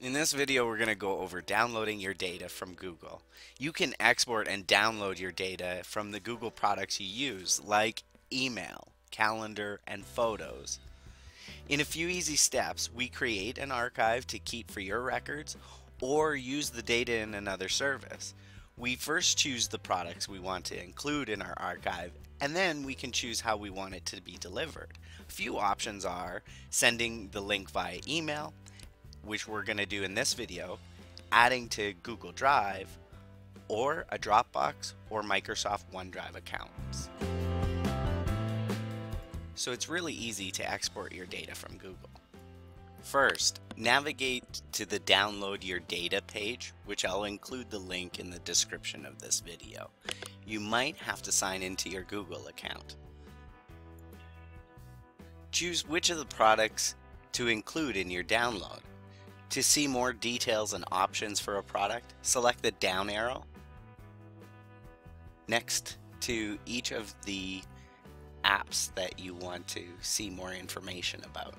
In this video we're going to go over downloading your data from Google. You can export and download your data from the Google products you use like email, calendar, and photos. In a few easy steps we create an archive to keep for your records or use the data in another service. We first choose the products we want to include in our archive and then we can choose how we want it to be delivered. A few options are sending the link via email, which we're going to do in this video, adding to Google Drive, or a Dropbox or Microsoft OneDrive accounts. So it's really easy to export your data from Google. First, navigate to the download your data page, which I'll include the link in the description of this video. You might have to sign into your Google account. Choose which of the products to include in your download. To see more details and options for a product, select the down arrow. Next to each of the apps that you want to see more information about.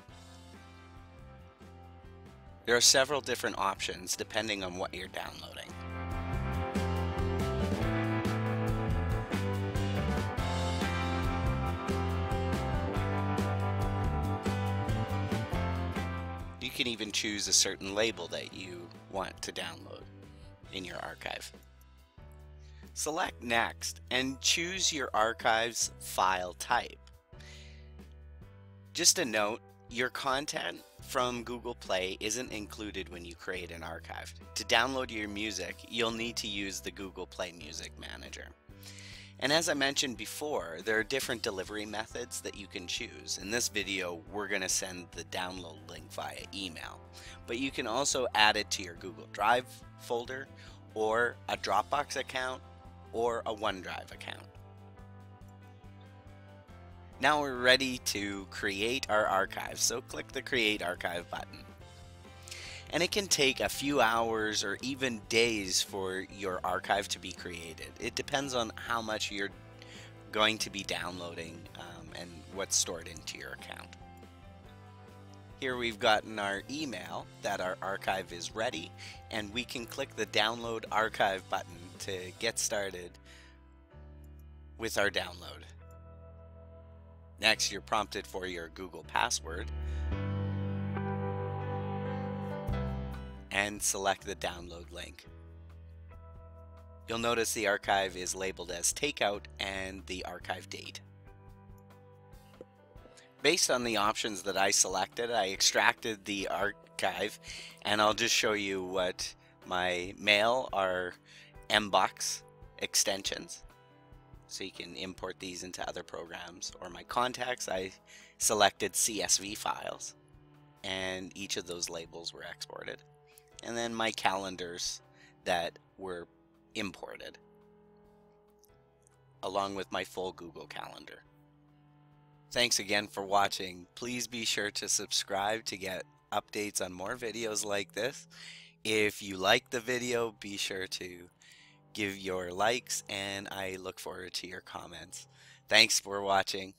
There are several different options depending on what you're downloading. You can even choose a certain label that you want to download in your archive. Select Next and choose your archive's file type. Just a note, your content from Google Play isn't included when you create an archive. To download your music, you'll need to use the Google Play Music Manager. And as I mentioned before, there are different delivery methods that you can choose. In this video, we're going to send the download link via email. But you can also add it to your Google Drive folder or a Dropbox account or a OneDrive account. Now we're ready to create our archive, so click the Create Archive button. And it can take a few hours or even days for your archive to be created. It depends on how much you're going to be downloading um, and what's stored into your account. Here we've gotten our email that our archive is ready and we can click the download archive button to get started with our download. Next, you're prompted for your Google password and select the download link. You'll notice the archive is labeled as takeout and the archive date. Based on the options that I selected, I extracted the archive and I'll just show you what my mail are Mbox extensions so you can import these into other programs or my contacts I selected CSV files and each of those labels were exported and then my calendars that were imported along with my full Google Calendar. Thanks again for watching. Please be sure to subscribe to get updates on more videos like this. If you like the video, be sure to give your likes and I look forward to your comments. Thanks for watching.